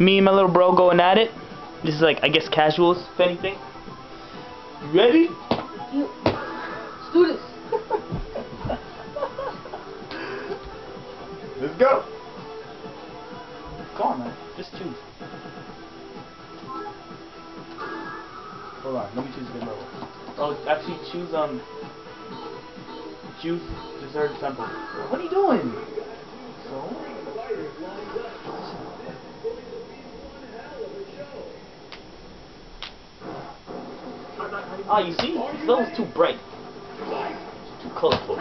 Me and my little bro going at it. This is like, I guess, casuals, if anything. You ready? You. Let's do this. Let's go. Come on, man. Just choose. Hold on, let me choose a good level. Oh, actually choose, um... Choose Dessert Temple. What are you doing? So? Ah, you see? This level's too bright. Too colorful.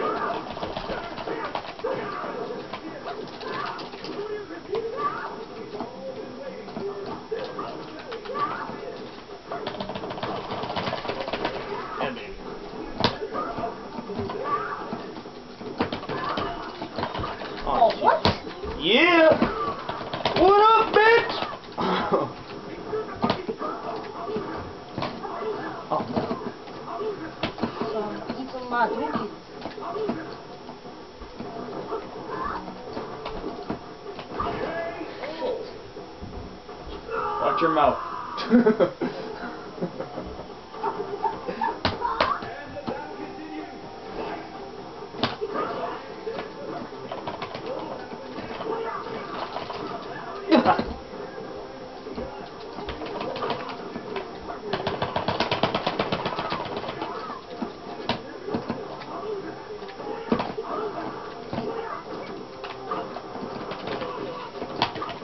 Oh, what? Yeah! What up, bitch? oh, no. Watch your mouth.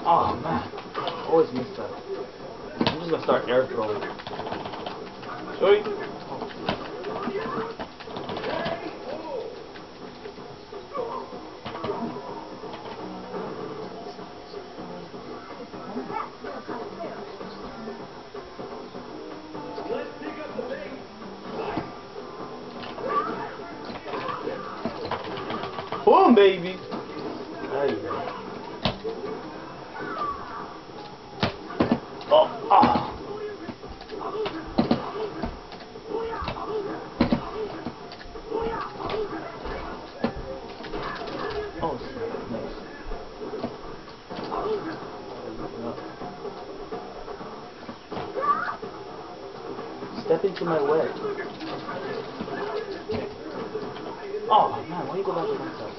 Oh man, always miss that. I'm just gonna start air throwing. Sweet. Boom, baby. There you go. Oh. Oh. Step into my way. Oh, man, why you go back to one side?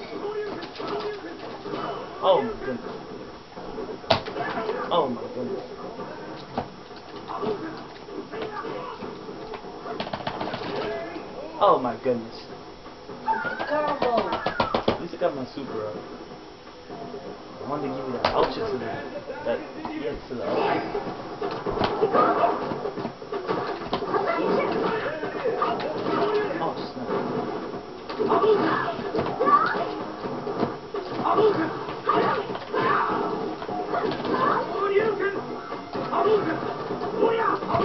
Oh, my goodness. Oh, my goodness. Oh my goodness. Combo. At least I got my super up. I wanted to give you that ultra to the that yeah to the ultra. Oh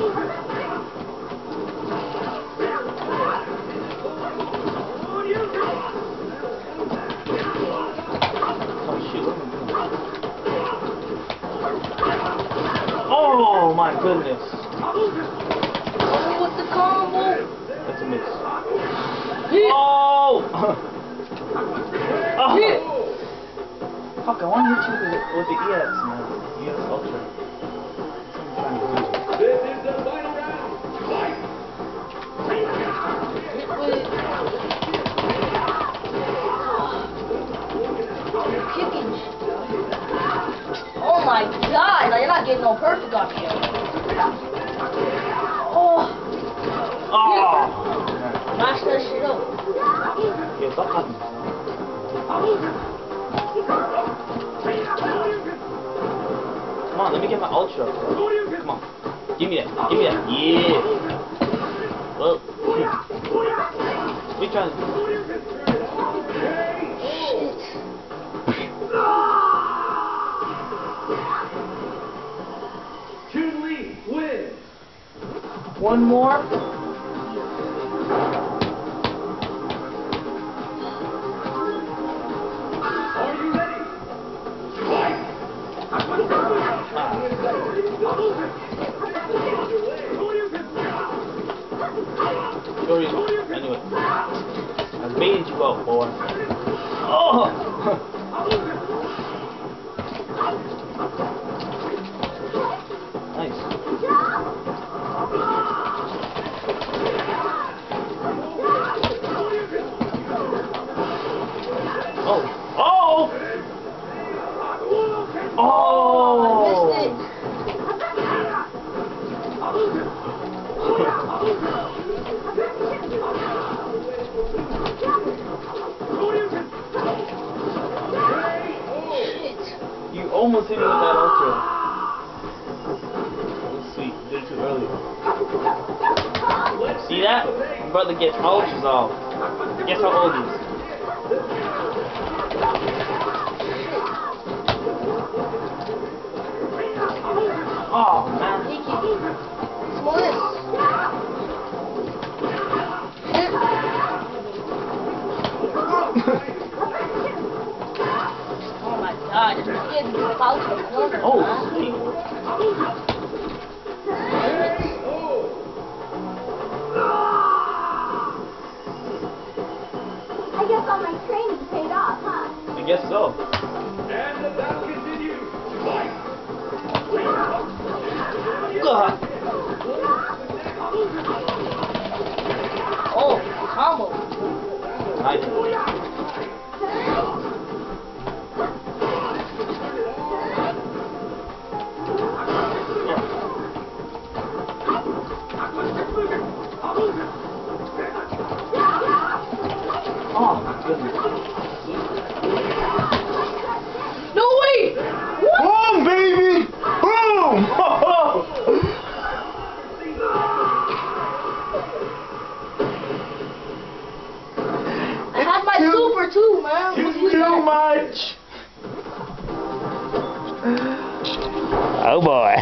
shoot, what am I doing? Oh my goodness. Oh, what's the combo? That's a miss. Hit. Oh! oh! Hit. Fuck, I want to hit you with the, with the EX, man. EX Ultra. My god, like, you're not getting no perfect on me. Oh, Oh! Mash that shit up. Yeah, stop cutting Come on, let me get my Ultra. Come on. Give me that. Give me that. Yeah. Well. We trying to One more. Are you ready? Sorry. Anyway. I baited you out, boy. Oh! ultra. Let's see, did it too early. See that? My brother gets ultras off. Guess how old he is? My god, kid is out the corner. Oh, man. I guess all my training paid off, huh? I guess so. And the battle continues. Fight. Ugh. Oh, combo. Nice. Man. It's Look too much. Oh boy.